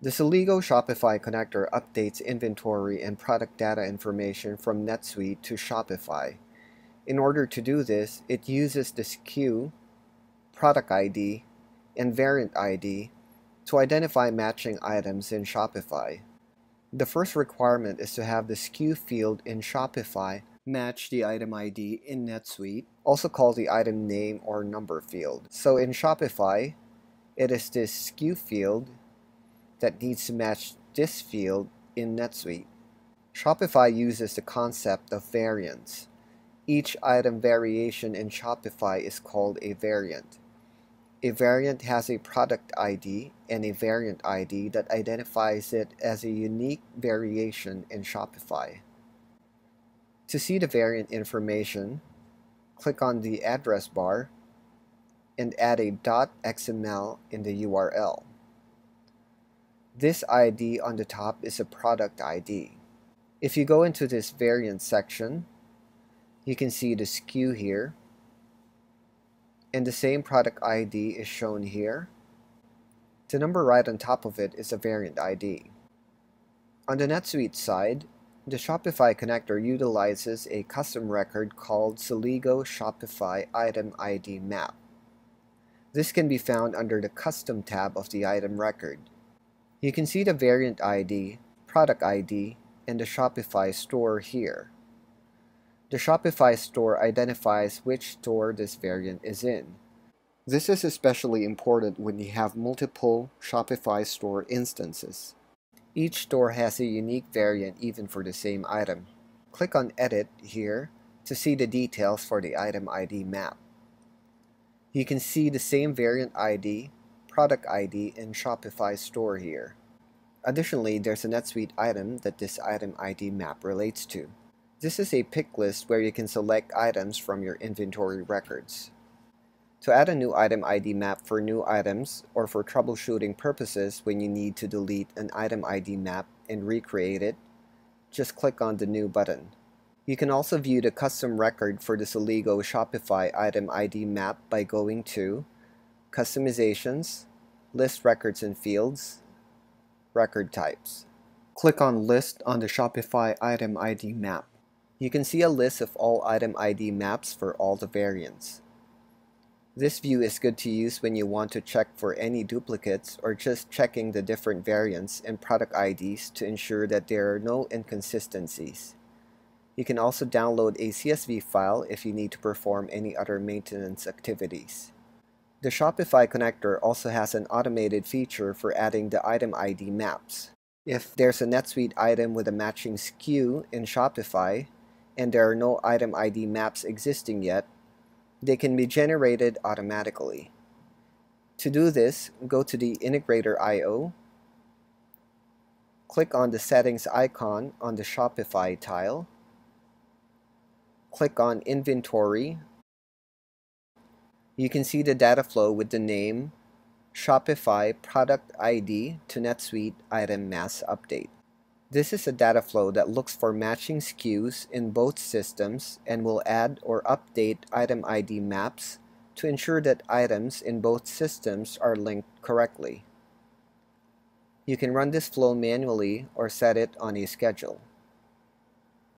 The Celigo Shopify connector updates inventory and product data information from NetSuite to Shopify. In order to do this, it uses the SKU, product ID, and variant ID to identify matching items in Shopify. The first requirement is to have the SKU field in Shopify match the item ID in NetSuite, also called the item name or number field. So in Shopify, it is this SKU field that needs to match this field in NetSuite. Shopify uses the concept of variants. Each item variation in Shopify is called a variant. A variant has a product ID and a variant ID that identifies it as a unique variation in Shopify. To see the variant information, click on the address bar and add a .xml in the URL. This ID on the top is a product ID. If you go into this variant section, you can see the SKU here, and the same product ID is shown here. The number right on top of it is a variant ID. On the NetSuite side, the Shopify connector utilizes a custom record called Celigo Shopify Item ID Map. This can be found under the Custom tab of the item record. You can see the variant ID, product ID, and the Shopify store here. The Shopify store identifies which store this variant is in. This is especially important when you have multiple Shopify store instances. Each store has a unique variant even for the same item. Click on Edit here to see the details for the item ID map. You can see the same variant ID, product ID, and Shopify store here. Additionally, there's a NetSuite item that this item ID map relates to. This is a pick list where you can select items from your inventory records. To add a new item ID map for new items or for troubleshooting purposes when you need to delete an item ID map and recreate it, just click on the New button. You can also view the custom record for the Celigo Shopify item ID map by going to Customizations, List Records and Fields, Record Types. Click on List on the Shopify item ID map. You can see a list of all item ID maps for all the variants. This view is good to use when you want to check for any duplicates or just checking the different variants and product IDs to ensure that there are no inconsistencies. You can also download a CSV file if you need to perform any other maintenance activities. The Shopify connector also has an automated feature for adding the item ID maps. If there's a NetSuite item with a matching SKU in Shopify, and there are no item ID maps existing yet, they can be generated automatically. To do this, go to the Integrator I.O. Click on the Settings icon on the Shopify tile. Click on Inventory. You can see the data flow with the name Shopify Product ID to NetSuite Item Mass Update. This is a data flow that looks for matching SKUs in both systems and will add or update item ID maps to ensure that items in both systems are linked correctly. You can run this flow manually or set it on a schedule.